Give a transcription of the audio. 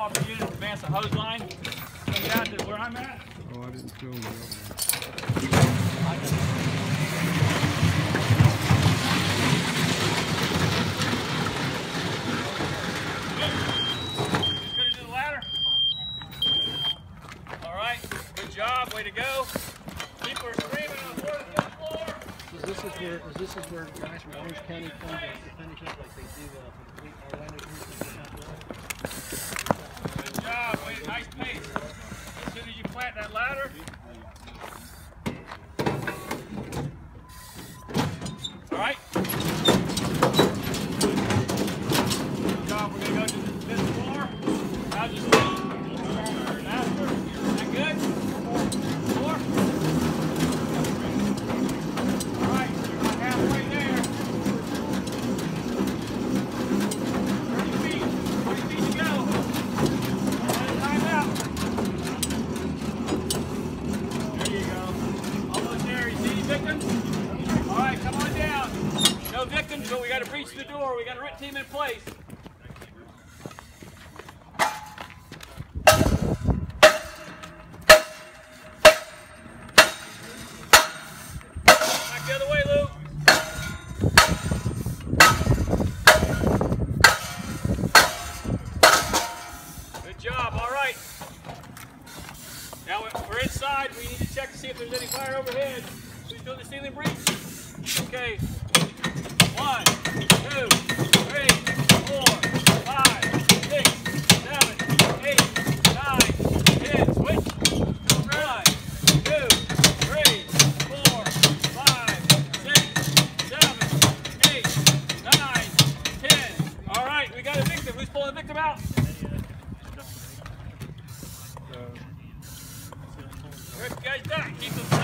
Off the unit, advance the hose line. Come down to where I'm at. Oh, I didn't film that. Just gonna do the ladder. All right, good job, way to go. People are screaming on the floor, floor. So this is where, is this is where guys from Orange County come to to finish up like they do uh, for the Orlando right. But we got to breach the door. We got a RIT team in place. Back the other way, Lou. Good job. All right. Now we're- we're inside. We need to check to see if there's any fire overhead. The ceiling breach? Okay. Guys done. Keep the